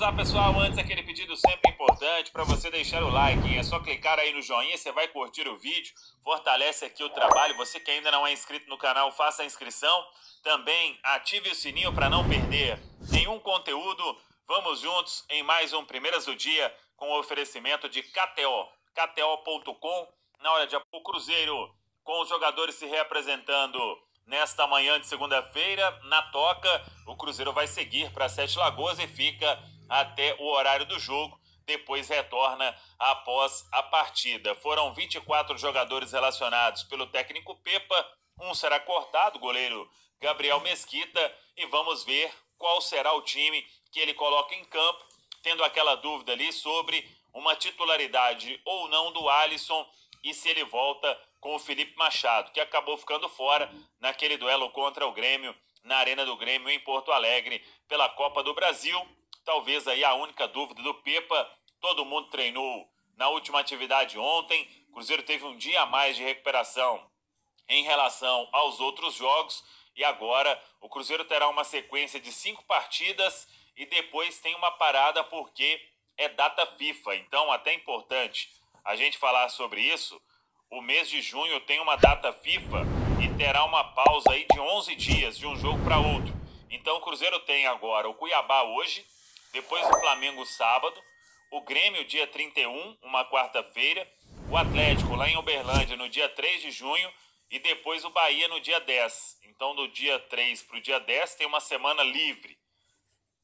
lá, pessoal. Antes, aquele pedido sempre importante para você deixar o like. É só clicar aí no joinha, você vai curtir o vídeo, fortalece aqui o trabalho. Você que ainda não é inscrito no canal, faça a inscrição. Também ative o sininho para não perder nenhum conteúdo. Vamos juntos em mais um Primeiras do Dia com o oferecimento de KTO. KTO.com. Na hora de o Cruzeiro, com os jogadores se reapresentando nesta manhã de segunda-feira, na toca, o Cruzeiro vai seguir para Sete Lagoas e fica até o horário do jogo. Depois retorna após a partida. Foram 24 jogadores relacionados pelo técnico Pepa. Um será cortado, goleiro Gabriel Mesquita. E vamos ver qual será o time que ele coloca em campo, tendo aquela dúvida ali sobre uma titularidade ou não do Alisson e se ele volta com o Felipe Machado, que acabou ficando fora naquele duelo contra o Grêmio na Arena do Grêmio em Porto Alegre pela Copa do Brasil. Talvez aí a única dúvida do Pepa. Todo mundo treinou na última atividade ontem. O Cruzeiro teve um dia a mais de recuperação em relação aos outros jogos e agora o Cruzeiro terá uma sequência de cinco partidas e depois tem uma parada porque é data FIFA. Então, até importante a gente falar sobre isso o mês de junho tem uma data FIFA e terá uma pausa aí de 11 dias de um jogo para outro. Então o Cruzeiro tem agora o Cuiabá hoje, depois o Flamengo sábado, o Grêmio dia 31, uma quarta-feira, o Atlético lá em Uberlândia no dia 3 de junho e depois o Bahia no dia 10. Então do dia 3 para o dia 10 tem uma semana livre.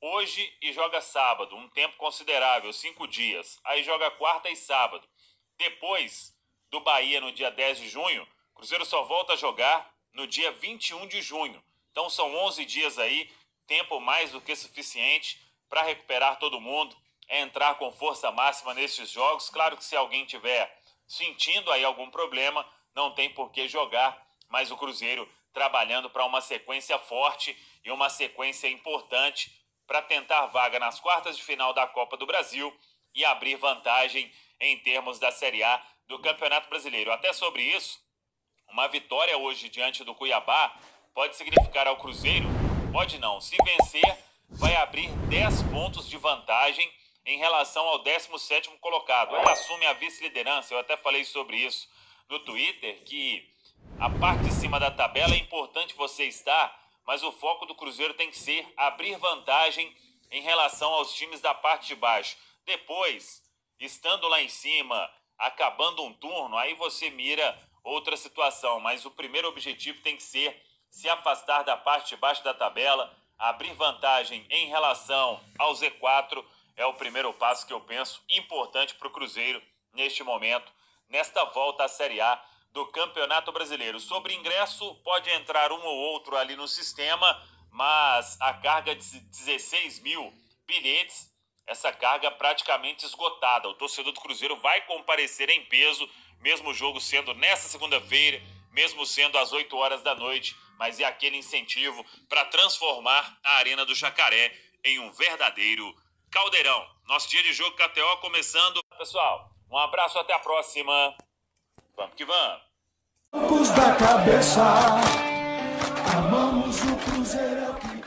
Hoje e joga sábado, um tempo considerável, cinco dias. Aí joga quarta e sábado. Depois do Bahia no dia 10 de junho, Cruzeiro só volta a jogar no dia 21 de junho. Então são 11 dias aí, tempo mais do que suficiente para recuperar todo mundo, é entrar com força máxima nesses jogos. Claro que se alguém tiver sentindo aí algum problema, não tem por que jogar, mas o Cruzeiro trabalhando para uma sequência forte e uma sequência importante para tentar vaga nas quartas de final da Copa do Brasil e abrir vantagem em termos da Série A do Campeonato Brasileiro. Até sobre isso, uma vitória hoje diante do Cuiabá pode significar ao Cruzeiro, pode não, se vencer, vai abrir 10 pontos de vantagem em relação ao 17º colocado. Ele assume a vice-liderança, eu até falei sobre isso no Twitter, que a parte de cima da tabela é importante você estar, mas o foco do Cruzeiro tem que ser abrir vantagem em relação aos times da parte de baixo. Depois, estando lá em cima, acabando um turno, aí você mira outra situação. Mas o primeiro objetivo tem que ser se afastar da parte de baixo da tabela, abrir vantagem em relação ao Z4. É o primeiro passo que eu penso importante para o Cruzeiro neste momento, nesta volta à Série A do Campeonato Brasileiro. Sobre ingresso, pode entrar um ou outro ali no sistema, mas a carga de 16 mil bilhetes essa carga praticamente esgotada. O torcedor do Cruzeiro vai comparecer em peso, mesmo o jogo sendo nessa segunda-feira, mesmo sendo às 8 horas da noite, mas é aquele incentivo para transformar a Arena do Jacaré em um verdadeiro caldeirão. Nosso dia de jogo KTO começando. Pessoal, um abraço, até a próxima. Vamos que vamos. da cabeça, amamos o Cruzeiro.